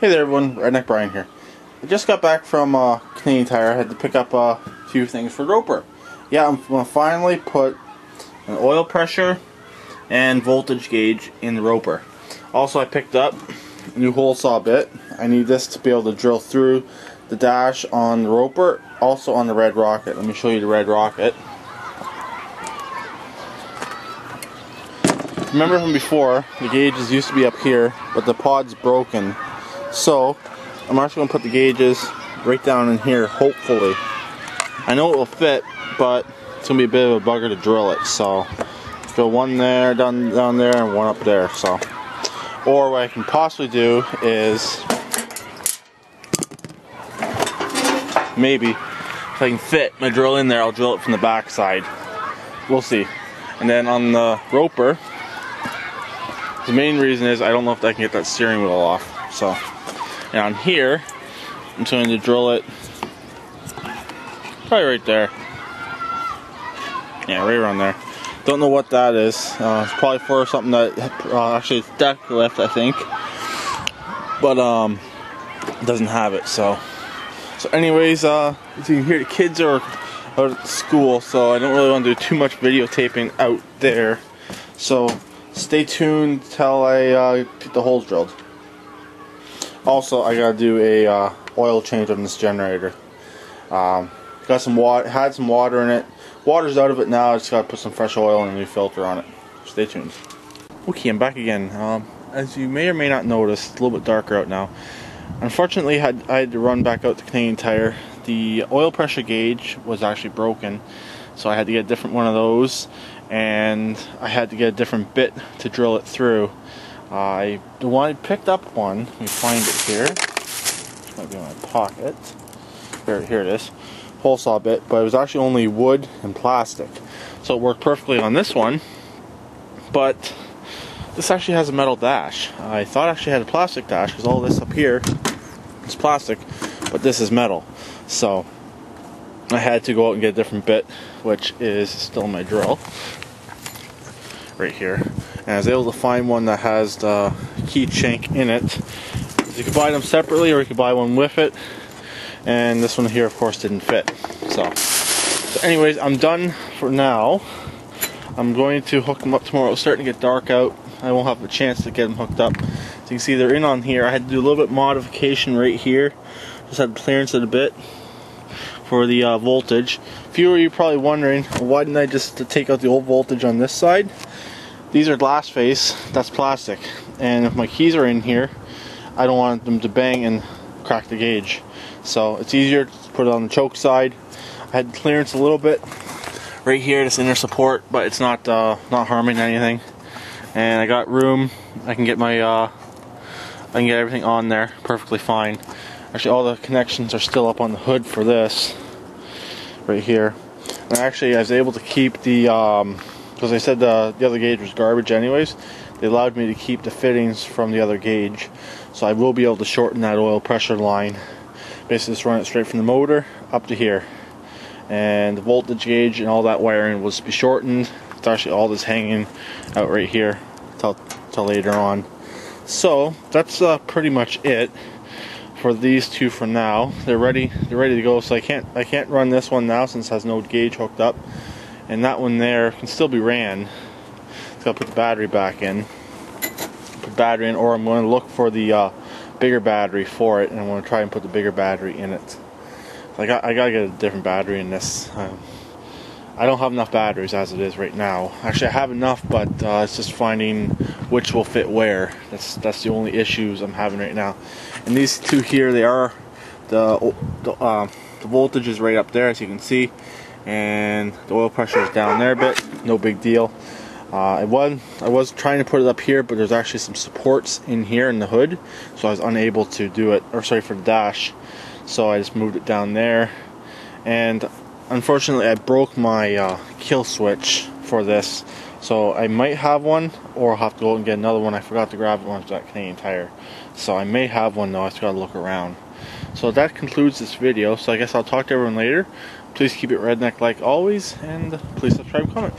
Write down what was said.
Hey there everyone, Redneck Brian here. I just got back from uh, Canadian Tire. I had to pick up a few things for Roper. Yeah, I'm going to finally put an oil pressure and voltage gauge in the Roper. Also, I picked up a new hole saw bit. I need this to be able to drill through the dash on the Roper, also on the Red Rocket. Let me show you the Red Rocket. Remember from before, the gauges used to be up here, but the pod's broken so, I'm actually going to put the gauges right down in here, hopefully. I know it will fit, but it's going to be a bit of a bugger to drill it, so go one there, down, down there, and one up there, so. Or what I can possibly do is, maybe, if I can fit my drill in there, I'll drill it from the back side. We'll see. And then on the roper, the main reason is I don't know if I can get that steering wheel off, so. Down here, I'm going to drill it probably right there. Yeah, right around there. Don't know what that is. Uh, it's probably for something that uh, actually it's deck lift, I think. But um, it doesn't have it. So, so anyways, uh, as you can hear, the kids are out at school, so I don't really want to do too much videotaping out there. So stay tuned till I uh, get the holes drilled. Also, I gotta do a uh, oil change on this generator. Um, got some water, had some water in it. Water's out of it now. I just gotta put some fresh oil and a new filter on it. Stay tuned. Okay, I'm back again. Um, as you may or may not notice, it's a little bit darker out now. Unfortunately, had, I had to run back out to Canadian Tire. The oil pressure gauge was actually broken, so I had to get a different one of those, and I had to get a different bit to drill it through. I picked up one. Let me find it here. This might be in my pocket. Here, here it is. Hole saw bit, but it was actually only wood and plastic, so it worked perfectly on this one. But this actually has a metal dash. I thought I actually had a plastic dash because all this up here is plastic, but this is metal. So I had to go out and get a different bit, which is still my drill right here and I was able to find one that has the key shank in it. You could buy them separately or you could buy one with it and this one here of course didn't fit. So, so anyways, I'm done for now. I'm going to hook them up tomorrow. It's starting to get dark out. I won't have a chance to get them hooked up. So you can see they're in on here. I had to do a little bit modification right here. Just had to clearance it a bit for the uh, voltage. A few of you probably wondering, why didn't I just take out the old voltage on this side? These are glass face, that's plastic. And if my keys are in here, I don't want them to bang and crack the gauge. So it's easier to put it on the choke side. I had clearance a little bit right here, this inner support, but it's not uh, not harming anything. And I got room. I can get my uh, I can get everything on there perfectly fine. Actually, all the connections are still up on the hood for this right here. And actually, I was able to keep the um, because they said the, the other gauge was garbage anyways. They allowed me to keep the fittings from the other gauge. So I will be able to shorten that oil pressure line. Basically just run it straight from the motor up to here. And the voltage gauge and all that wiring will be shortened. It's actually all this hanging out right here till, till later on. So that's uh, pretty much it for these two for now. They're ready they're ready to go. So I can't I can't run this one now since it has no gauge hooked up and that one there can still be ran. So I'll put the battery back in, put battery in, or I'm going to look for the uh, bigger battery for it, and I'm going to try and put the bigger battery in it. I got I got to get a different battery in this. Um, I don't have enough batteries as it is right now. Actually, I have enough, but uh, it's just finding which will fit where. That's that's the only issues I'm having right now. And these two here, they are the the, uh, the voltage is right up there, as you can see and the oil pressure is down there a bit. No big deal. Uh, I was I was trying to put it up here but there's actually some supports in here in the hood so I was unable to do it or sorry for the dash. So I just moved it down there. And unfortunately I broke my uh, kill switch for this. So I might have one or I'll have to go and get another one. I forgot to grab one at Canadian Tire. So I may have one though. I just gotta look around. So that concludes this video. So I guess I'll talk to everyone later Please keep it redneck like always, and please subscribe comment.